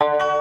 you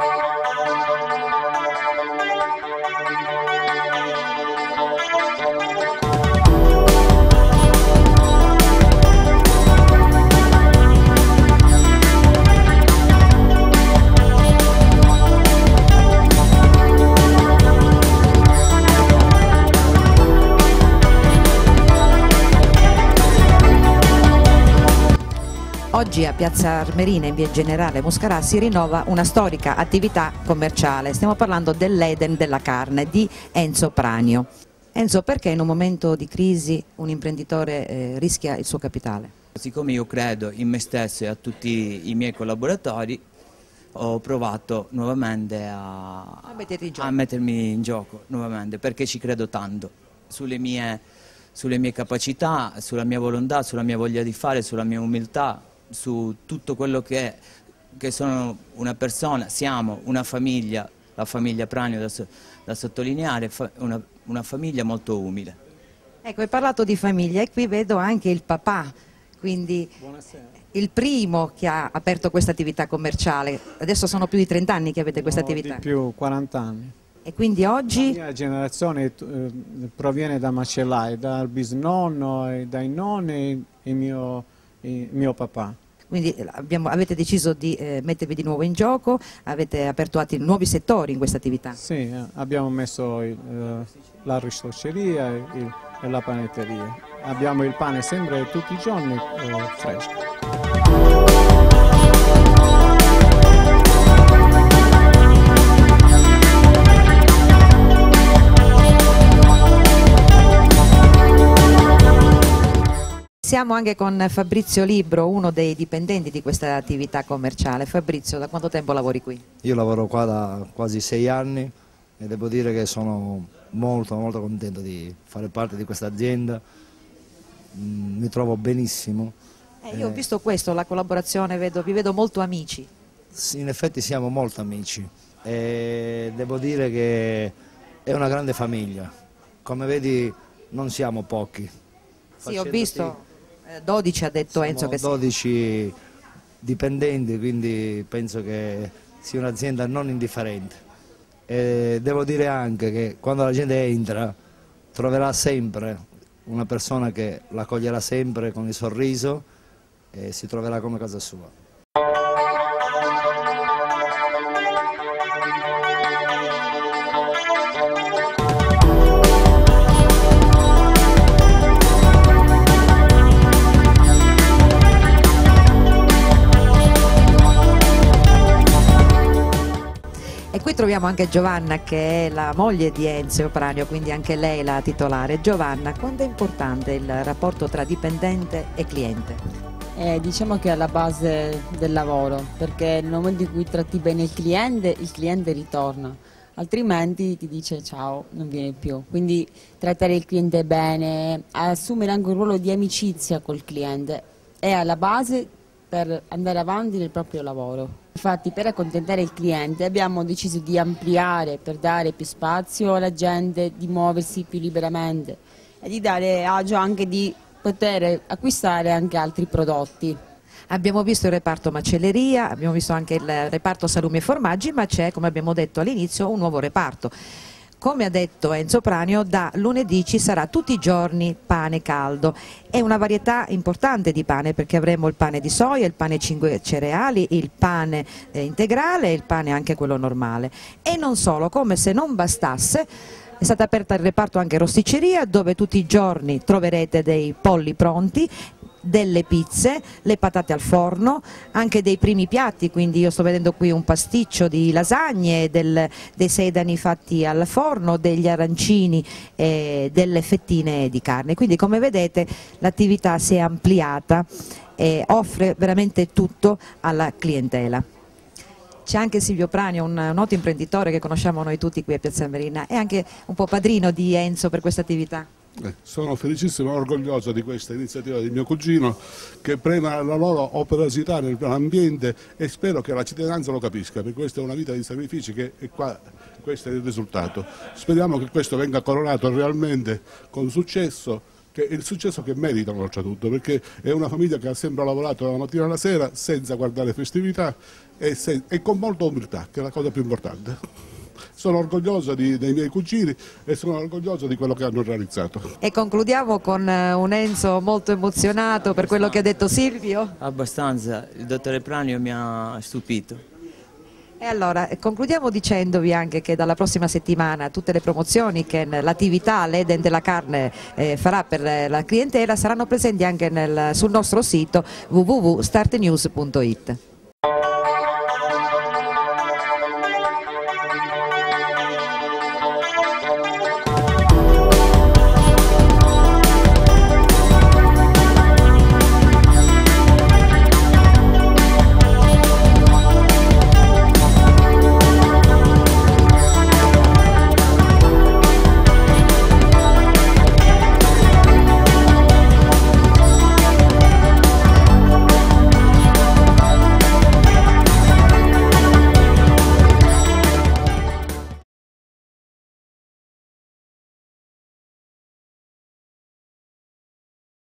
Oggi a Piazza Armerina in via Generale Muscarà si rinnova una storica attività commerciale. Stiamo parlando dell'Eden della carne di Enzo Pranio. Enzo, perché in un momento di crisi un imprenditore eh, rischia il suo capitale? Siccome io credo in me stesso e a tutti i miei collaboratori, ho provato nuovamente a, A a mettermi in gioco nuovamente perché ci credo tanto sulle mie, sulle mie capacità, sulla mia volontà, sulla mia voglia di fare, sulla mia umiltà, su tutto quello che, che sono una persona, siamo una famiglia, la famiglia Pranio da, da sottolineare, fa- una, una famiglia molto umile. Ecco, hai parlato di famiglia e qui vedo anche il papà, quindi il primo che ha aperto questa attività commerciale. Adesso sono più di 30 anni che avete questa No, attività. Di più, 40 anni. E quindi La oggi mia generazione eh, proviene da macellai, dal bisnonno, e dai nonni e mio, mio papà. quindi abbiamo- avete deciso di eh, mettervi di nuovo in gioco, avete aperto altri nuovi settori in questa attività. Sì, eh, abbiamo messo il, eh, la ristorceria e, e la panetteria. Abbiamo il pane sempre tutti i giorni eh, fresco. Siamo anche con Fabrizio Libro, uno dei dipendenti di questa attività commerciale. Fabrizio, da quanto tempo lavori qui? Io lavoro qua da quasi sei anni e devo dire che sono molto molto contento di fare parte di questa azienda, Mm, mi trovo benissimo, Eh, io ho visto questo, la collaborazione, vedo- vi vedo molto amici. In effetti siamo molto amici e devo dire che è una grande famiglia, come vedi non siamo pochi. Sì, ho visto, eh, 12 ha detto siamo Enzo che sì. 12 dipendenti, quindi penso che sia un'azienda non indifferente. E devo dire anche che quando la gente entra troverà sempre una persona che l'accoglierà sempre con il sorriso e si troverà come casa sua. Troviamo anche Giovanna che è la moglie di Enzo Opranio, quindi anche lei la titolare. Giovanna, quanto è importante il rapporto tra dipendente e cliente? Eh, diciamo che è alla base del lavoro, perché nel momento in cui tratti bene il cliente, il cliente ritorna, altrimenti ti dice ciao, non viene più. Quindi trattare il cliente bene, assumere anche un ruolo di amicizia col cliente è alla base per andare avanti nel proprio lavoro. Infatti per accontentare il cliente abbiamo deciso di ampliare per dare più spazio alla gente, di muoversi più liberamente e di dare agio anche di poter acquistare anche altri prodotti. Abbiamo visto il reparto macelleria, abbiamo visto anche il reparto salumi e formaggi, ma c'è, come abbiamo detto all'inizio, un nuovo reparto. Come ha detto Enzo Pranio, da lunedì ci sarà tutti i giorni pane caldo. È una varietà importante di pane perché avremo il pane di soia, il pane 5 cereali, il pane eh, integrale e il pane anche quello normale. E non solo, come se non bastasse, è stata aperta il reparto anche rosticceria dove tutti i giorni troverete dei polli pronti delle pizze, le patate al forno, anche dei primi piatti, quindi io sto vedendo qui un pasticcio di lasagne, del- dei sedani fatti al forno, degli arancini e delle fettine di carne. Quindi come vedete l'attività si è ampliata e offre veramente tutto alla clientela. C'è anche Silvio Pranio, un noto imprenditore che conosciamo noi tutti qui a Piazza Marina, è anche un po' padrino di Enzo per questa attività. Eh, Sono felicissimo e orgoglioso di questa iniziativa di mio cugino che prema la loro operosità nell'ambiente e spero che la cittadinanza lo capisca, perché questa è una vita di sacrifici che è qua, questo è il risultato. Speriamo che questo venga coronato realmente con successo che è il successo che meritano oltretutto, perché è una famiglia che ha sempre lavorato dalla mattina alla sera senza guardare festività e, se, e con molta umiltà, che è la cosa più importante. Sono orgoglioso di, dei miei cugini e sono orgoglioso di quello che hanno realizzato. E concludiamo con eh, un Enzo molto emozionato per quello che ha detto Silvio. Abbastanza, il dottore Pranio mi ha stupito. E allora concludiamo dicendovi anche che dalla prossima settimana tutte le promozioni che l'attività l'Eden della carne eh, farà per la clientela saranno presenti anche nel, sul nostro sito www.startnews.it.